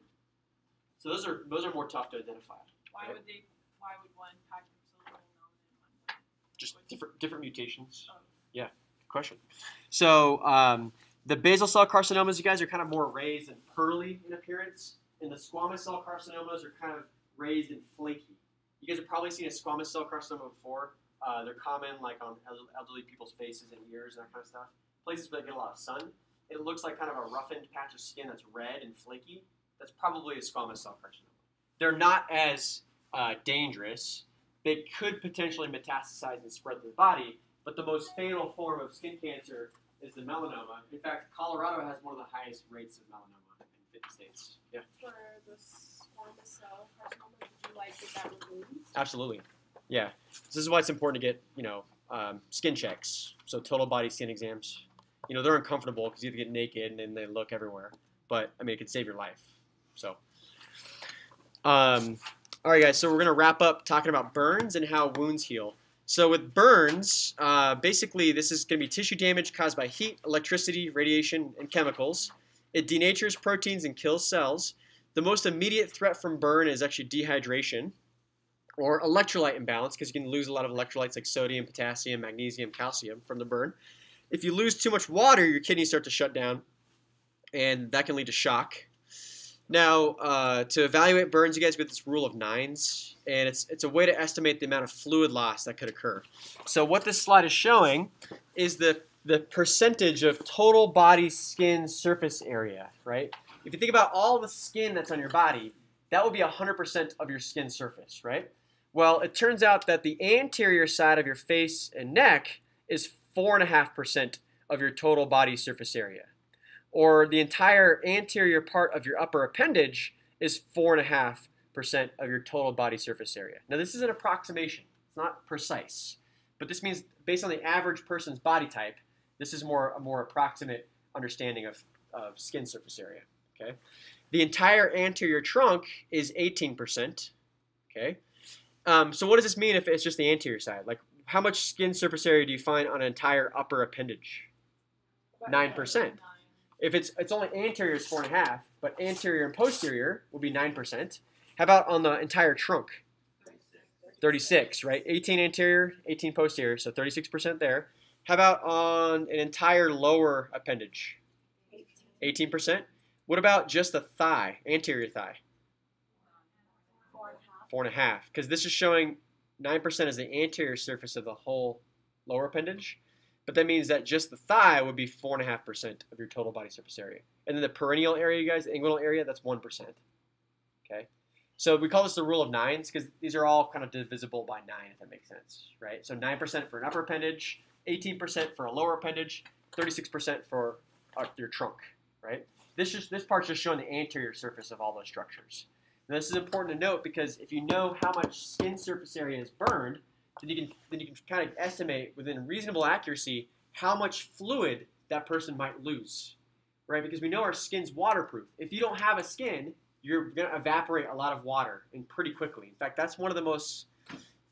S1: So those are those are more tough to identify.
S4: Why
S1: Right.
S4: would they, why would one pack themselves full of melanin?
S1: Just different different mutations.
S4: Oh.
S1: Yeah, good question. So um, the basal cell carcinomas, you guys are kind of more raised and pearly in appearance, and the squamous cell carcinomas are kind of raised and flaky. You guys have probably seen a squamous cell carcinoma before. Uh, they're common like on elderly people's faces and ears and that kind of stuff. Places where they get a lot of sun. It looks like kind of a roughened patch of skin that's red and flaky. That's probably a squamous cell carcinoma. They're not as uh, dangerous. They could potentially metastasize and spread through the body, but the most fatal form of skin cancer is the melanoma. In fact, Colorado has one of the highest rates of melanoma in 50 states. Yeah,
S8: For the squamous cell carcinoma, did you like get that removed?
S1: absolutely. Yeah, this is why it's important to get you know um, skin checks, so total body skin exams. You know they're uncomfortable because you have to get naked and then they look everywhere, but I mean it can save your life. So, um, all right, guys. So we're gonna wrap up talking about burns and how wounds heal. So with burns, uh, basically this is going to be tissue damage caused by heat, electricity, radiation, and chemicals. It denatures proteins and kills cells. The most immediate threat from burn is actually dehydration or electrolyte imbalance because you can lose a lot of electrolytes like sodium, potassium, magnesium, calcium from the burn. If you lose too much water, your kidneys start to shut down, and that can lead to shock. Now, uh, to evaluate burns, you guys get this rule of nines, and it's it's a way to estimate the amount of fluid loss that could occur. So what this slide is showing is the the percentage of total body skin surface area, right? If you think about all the skin that's on your body, that would be 100% of your skin surface, right? Well, it turns out that the anterior side of your face and neck is 4.5% of your total body surface area. Or the entire anterior part of your upper appendage is 4.5% of your total body surface area. Now, this is an approximation, it's not precise. But this means, based on the average person's body type, this is more a more approximate understanding of, of skin surface area. Okay, the entire anterior trunk is 18%. Okay, um, so what does this mean if it's just the anterior side? Like, how much skin surface area do you find on an entire upper appendage? Nine percent. If it's it's only anterior is four and a half, but anterior and posterior will be nine percent. How about on the entire trunk? 36, right? 18 anterior, 18 posterior, so 36% there. How about on an entire lower appendage? 18%. What about just the thigh, anterior thigh?
S3: Four and a half.
S1: Four and a half, because this is showing 9% is the anterior surface of the whole lower appendage, but that means that just the thigh would be four and a half percent of your total body surface area, and then the perineal area, you guys, the inguinal area, that's one percent. Okay, so we call this the rule of nines because these are all kind of divisible by nine, if that makes sense, right? So nine percent for an upper appendage, eighteen percent for a lower appendage, thirty-six percent for uh, your trunk, right? This just this part's just showing the anterior surface of all those structures. And this is important to note because if you know how much skin surface area is burned, then you can then you can kind of estimate within reasonable accuracy how much fluid that person might lose, right? Because we know our skin's waterproof. If you don't have a skin, you're going to evaporate a lot of water and pretty quickly. In fact, that's one of the most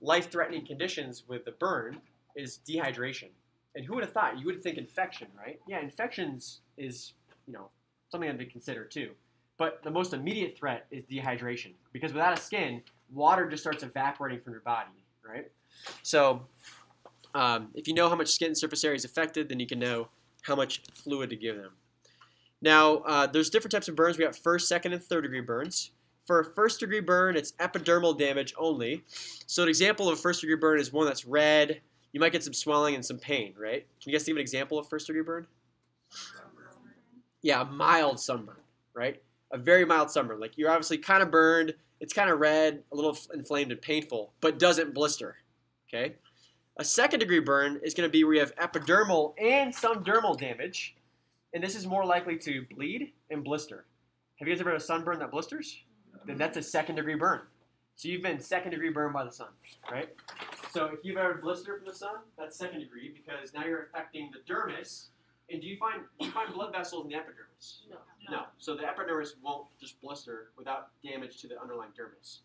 S1: life-threatening conditions with the burn is dehydration. And who would have thought? You would think infection, right? Yeah, infections is you know something to consider too. But the most immediate threat is dehydration because without a skin, water just starts evaporating from your body, right? So um, if you know how much skin surface area is affected, then you can know how much fluid to give them. Now, uh, there's different types of burns. We got first, second, and third degree burns. For a first degree burn, it's epidermal damage only. So an example of a first degree burn is one that's red. You might get some swelling and some pain, right? Can you guys think of an example of first degree burn? Yeah, a mild sunburn, right? A very mild sunburn. Like you're obviously kind of burned, it's kind of red, a little inflamed and painful, but doesn't blister. Okay? A second degree burn is going to be where you have epidermal and some dermal damage, and this is more likely to bleed and blister. Have you guys ever had a sunburn that blisters? Then that's a second degree burn. So you've been second degree burned by the sun, right? So if you've ever blistered from the sun, that's second degree because now you're affecting the dermis. And do you find do you find blood vessels in the epidermis?
S8: No.
S1: No. So the epidermis won't just blister without damage to the underlying dermis.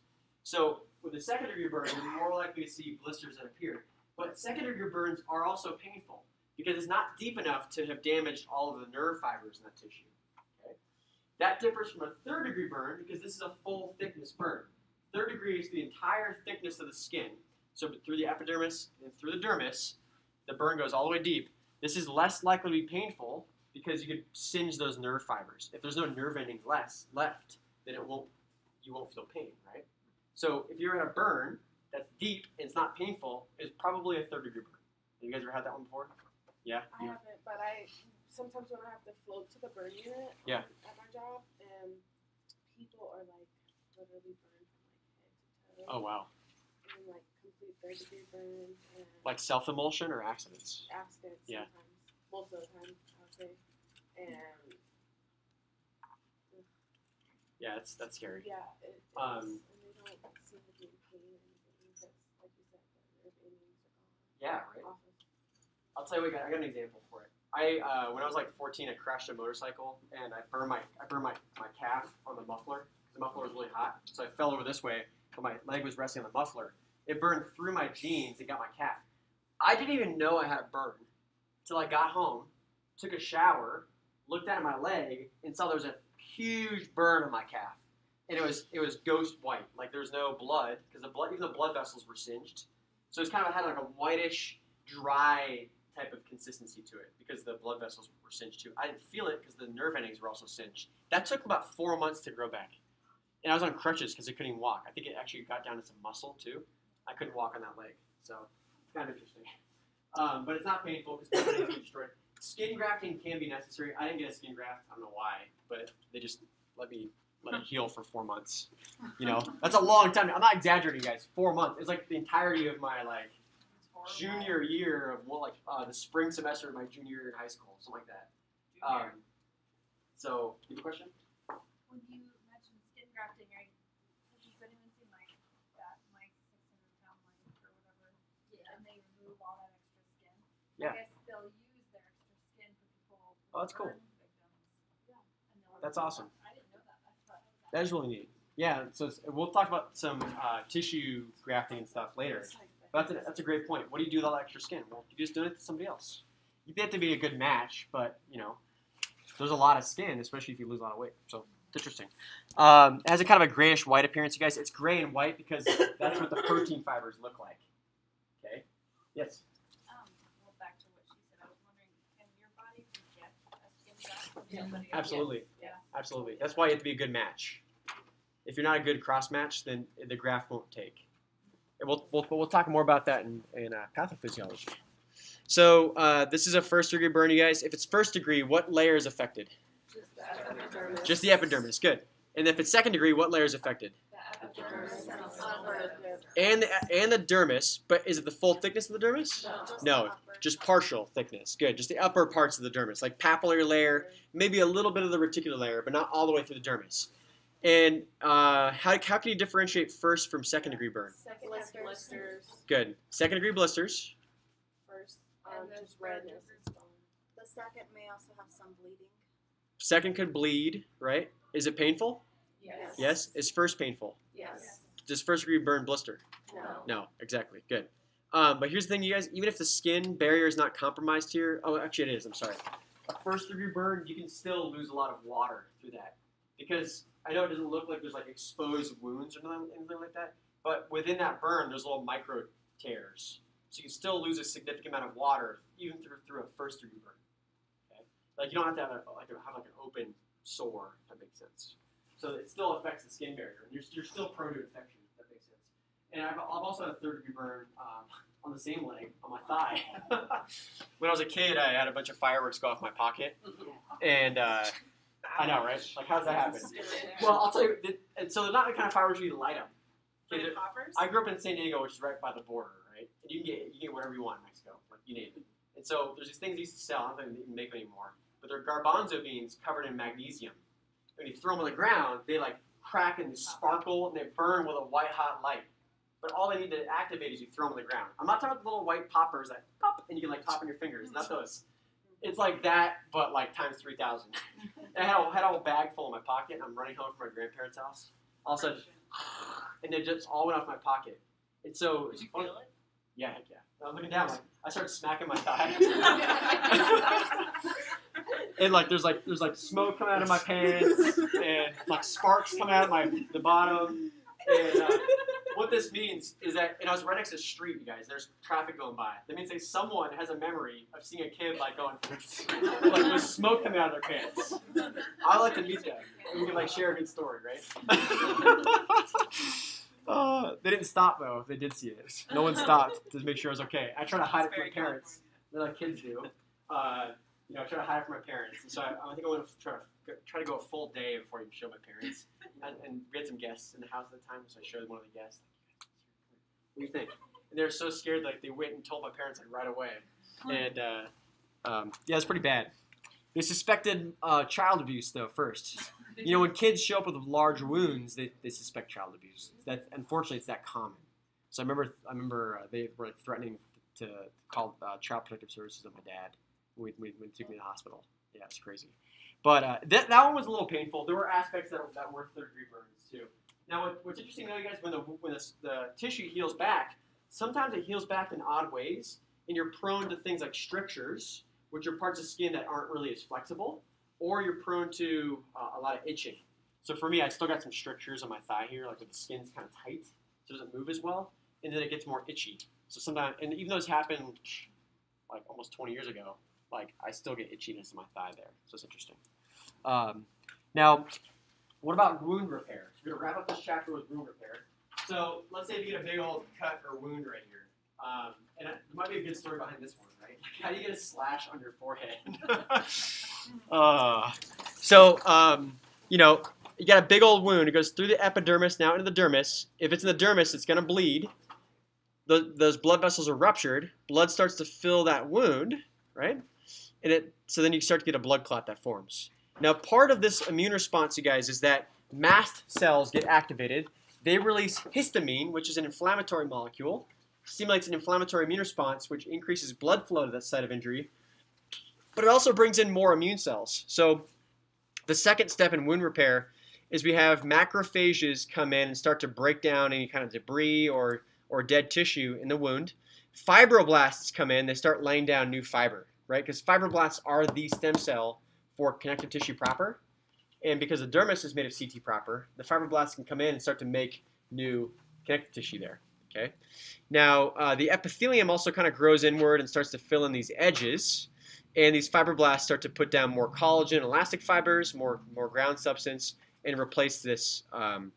S1: So with a second degree burn, you're more likely to see blisters that appear. But second degree burns are also painful because it's not deep enough to have damaged all of the nerve fibers in that tissue. Okay? That differs from a third degree burn because this is a full thickness burn. Third degree is the entire thickness of the skin. So through the epidermis and through the dermis, the burn goes all the way deep. This is less likely to be painful because you could singe those nerve fibers. If there's no nerve endings less left, then it won't you won't feel pain, right? So if you're in a burn that's deep and it's not painful, it's probably a third degree burn. Have you guys ever had that one before? Yeah.
S8: I
S1: You-
S8: haven't, but I sometimes when I have to float to the burn unit
S1: Yeah.
S8: um, at my job, and people are like literally burned from like head to toe,
S1: Oh wow.
S8: and like complete third degree burns and
S1: Like self immolation or accidents?
S8: accidents
S1: Yeah.
S8: sometimes, most of the time I would say, and
S1: Yeah, that's that's scary.
S8: yeah, it, it's,
S1: Um, Yeah, right. I'll tell you what, I got an example for it. I uh, when I was like 14, I crashed a motorcycle and I burned my I burned my, my calf on the muffler. The muffler was really hot, so I fell over this way, but my leg was resting on the muffler. It burned through my jeans and got my calf. I didn't even know I had a burn until I got home, took a shower, looked down at my leg, and saw there was a huge burn on my calf, and it was it was ghost white, like there was no blood because the blood even the blood vessels were singed. So it's kind of had like a whitish, dry type of consistency to it because the blood vessels were singed too. I didn't feel it because the nerve endings were also singed. That took about four months to grow back, and I was on crutches because I couldn't even walk. I think it actually got down to some muscle too. I couldn't walk on that leg, so it's kind of interesting. Um, but it's not painful because the destroyed. Skin grafting can be necessary. I didn't get a skin graft. I don't know why, but they just let me let it heal for four months. You know, that's a long time. I'm not exaggerating, guys. Four months. It's like the entirety of my like junior year of well, like uh, the spring semester of my junior year in high school, something like that. Um, so, you have a question?
S2: When you mentioned skin grafting, right? Has anyone seen like that Mike six hundred pound Mike or whatever? And they remove all that extra skin.
S1: Yeah.
S2: I guess they'll use their extra skin for people.
S1: Oh, that's cool.
S2: victims. Yeah.
S1: That's awesome.
S2: that. I didn't know that. I thought that was
S1: That is really neat. Yeah. So it's- we'll talk about some uh, tissue grafting and stuff later.
S8: It's like the
S1: But that's a, that's a great point. What do you do with all that extra skin? Well, you just donate it to somebody else. You have to be a good match, but you know, there's a lot of skin, especially if you lose a lot of weight. So it's interesting. Um, it has a kind of a grayish white appearance, you guys. It's gray and white because that's what the protein fibers look like. Okay. Yes.
S2: Um, well, back to what she said, I was wondering, can your body reject a skin graft from somebody else?
S1: Absolutely.
S2: Yeah.
S1: Absolutely. That's why you have to be a good match. If you're not a good cross match, then the graft won't take. And we'll, we'll, we'll talk more about that in, in uh, pathophysiology. So uh, this is a first degree burn, you guys. If it's first degree, what layer is affected?
S8: Just the epidermis.
S1: Just the epidermis. Good. And if it's second degree, what layer is affected?
S8: The.
S1: And the and the dermis. But is it the full thickness of the dermis?
S3: Just
S1: No. Just partial thickness. Good. Just the upper parts of the dermis, like papillary layer, maybe a little bit of the reticular layer, but not all the way through the dermis. And uh, how, how can you differentiate first from second degree burn?
S8: Second
S3: Blisters.
S8: blisters.
S1: Good. Second degree blisters.
S8: First,
S5: And
S8: um,
S5: then
S8: just redness.
S3: The second may also have some bleeding.
S1: Second could bleed, right? Is it painful?
S8: Yes.
S1: Yes. Is first painful?
S8: Yes.
S1: Does first degree burn blister?
S8: No.
S1: No, exactly. Good. Um, but here's the thing, you guys. Even if the skin barrier is not compromised here, oh, actually it is. I'm sorry. A first degree burn, you can still lose a lot of water through that because I know it doesn't look like there's like exposed wounds or nothing, anything like that. But within that burn, there's little micro tears, so you can still lose a significant amount of water even through through a first degree burn. Okay, like you don't have to have a, like a, have like an open sore. If that makes sense. So it still affects the skin barrier, and you're, you're still prone to infection. If that makes sense. And I've, I've also had a third degree burn um, on the same leg, on my thigh. when I was a kid, I had a bunch of fireworks go off my pocket, and uh, I know, right? Like, how does that happen? Well, I'll tell you. the- And so they're not the kind of fireworks where you light them. Okay, they're- I grew up in San Diego, which is right by the border, right? And you can get you can get whatever you want in Mexico, like you name it. And so there's these things they used to sell. I don't think they make them anymore, but they're garbanzo beans covered in magnesium. When you throw them on the ground, they like crack and sparkle, and they burn with a white hot light. But all they need to activate is you throw them on the ground. I'm not talking about the little white poppers that pop and you can like pop in your fingers. Not those. It's like that, but like times three thousand. I had a, had a whole bag full in my pocket, and I'm running home from my grandparents' house. All of a sudden, and it just all went off my pocket. And so,
S4: Did you feel it?
S1: yeah, heck yeah. I was looking down, like I started smacking my thigh, and like there's like there's like smoke coming out of my pants, and like sparks coming out of my the bottom. And uh, what this means is that, and I was right next to the street, you guys. There's traffic going by. That means that someone has a memory of seeing a kid like going, like with smoke coming out of their pants. I like to meet them. and We can like share a good story, right? uh, they didn't stop though. If they did see it, no one stopped to make sure it was okay. I try to hide it from my parents. They're like kids do. Uh, you know, I try to hide from my parents. And so I, I think I want to try to go- try to go a full day before I show my parents. And, and we had some guests in the house at the time, so I showed one of the guests. What do you think? And they were so scared, like they went and told my parents like right away. And uh, um, yeah, it's pretty bad. They suspected uh, child abuse though first. You know, when kids show up with large wounds, they, they suspect child abuse. That unfortunately, it's that common. So I remember, I remember uh, they were like, threatening to call uh, child protective services on my dad when took me to the hospital. Yeah, it's crazy. But uh, that, that one was a little painful. There were aspects that, that were third degree burns too. Now, what, what's interesting though, you guys, when the when the, the tissue heals back, sometimes it heals back in odd ways, and you're prone to things like strictures, which are parts of skin that aren't really as flexible, or you're prone to uh, a lot of itching. So for me, I still got some strictures on my thigh here, like the skin's kind of tight, so it doesn't move as well, and then it gets more itchy. So sometimes, and even though it's happened like almost 20 years ago, like I still get itchiness in my thigh there. So it's interesting. Um, now, what about wound repair? So we're gonna wrap up this chapter with wound repair. So let's say if you get a big old cut or wound right here, um, and there might be a good story behind this one, right? Like how do you get a slash on your forehead? uh, so um, you know, you got a big old wound. It goes through the epidermis now into the dermis. If it's in the dermis, it's gonna bleed. The, those blood vessels are ruptured. Blood starts to fill that wound, right? And it so then you start to get a blood clot that forms. Now, part of this immune response, you guys, is that mast cells get activated. They release histamine, which is an inflammatory molecule, stimulates an inflammatory immune response, which increases blood flow to that site of injury. But it also brings in more immune cells. So, the second step in wound repair is we have macrophages come in and start to break down any kind of debris or, or dead tissue in the wound. Fibroblasts come in, they start laying down new fiber, right? Because fibroblasts are the stem cell for connective tissue proper. And because the dermis is made of CT proper, the fibroblasts can come in and start to make new connective tissue there. Okay. Now, uh, the epithelium also kind of grows inward and starts to fill in these edges. And these fibroblasts start to put down more collagen, elastic fibers, more, more ground substance, and replace this, um,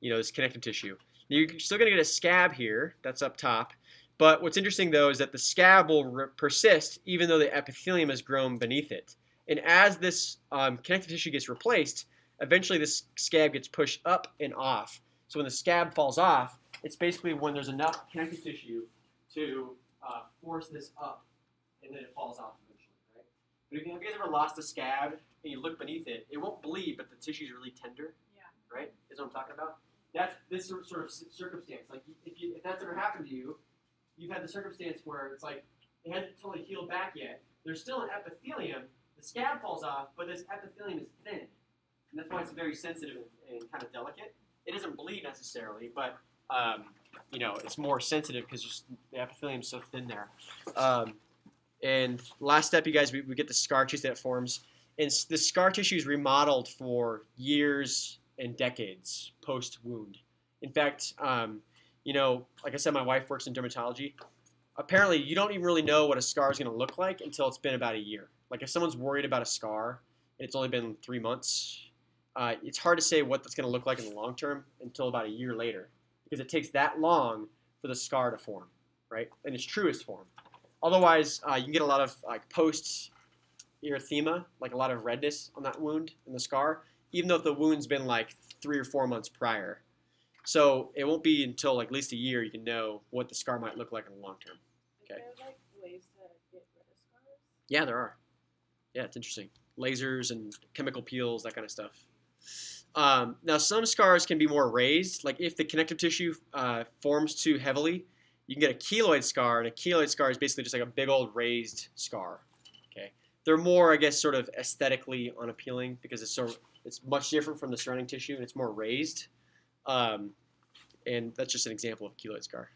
S1: you know, this connective tissue. Now, you're still going to get a scab here that's up top, But what's interesting though is that the scab will persist even though the epithelium has grown beneath it. And as this um, connective tissue gets replaced, eventually this scab gets pushed up and off. So when the scab falls off, it's basically when there's enough connective tissue to uh, force this up, and then it falls off eventually, right? But if you, have you guys ever lost a scab and you look beneath it, it won't bleed, but the tissue's really tender.
S2: Yeah.
S1: Right? Is what I'm talking about. That's this sort sort of circumstance. Like if you if that's ever happened to you, you've had the circumstance where it's like it hasn't totally healed back yet. There's still an epithelium. The scab falls off, but this epithelium is thin, and that's why it's very sensitive and, and kind of delicate. It doesn't bleed necessarily, but um, you know it's more sensitive because the epithelium's so thin there. Um, and last step, you guys, we, we get the scar tissue that forms, and the scar tissue is remodeled for years and decades post wound. In fact, um, you know, like I said, my wife works in dermatology. Apparently, you don't even really know what a scar is going to look like until it's been about a year. Like if someone's worried about a scar and it's only been three months, uh, it's hard to say what that's going to look like in the long term until about a year later, because it takes that long for the scar to form, right? In its truest form. Otherwise, uh, you can get a lot of like post erythema, like a lot of redness on that wound in the scar, even though the wound's been like three or four months prior. So it won't be until like at least a year you can know what the scar might look like in the long term. Okay.
S8: there like ways to get rid of scars?
S1: Yeah, there are. Yeah, it's interesting. Lasers and chemical peels, that kind of stuff. Um, now, some scars can be more raised. Like if the connective tissue uh, forms too heavily, you can get a keloid scar, and a keloid scar is basically just like a big old raised scar. Okay, they're more, I guess, sort of aesthetically unappealing because it's so it's much different from the surrounding tissue and it's more raised. Um, and that's just an example of a keloid scar.